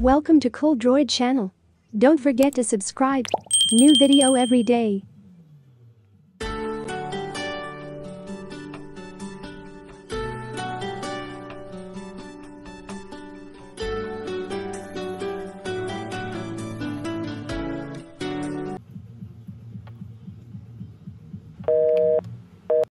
Welcome to Cool Droid channel. Don't forget to subscribe. New video every day.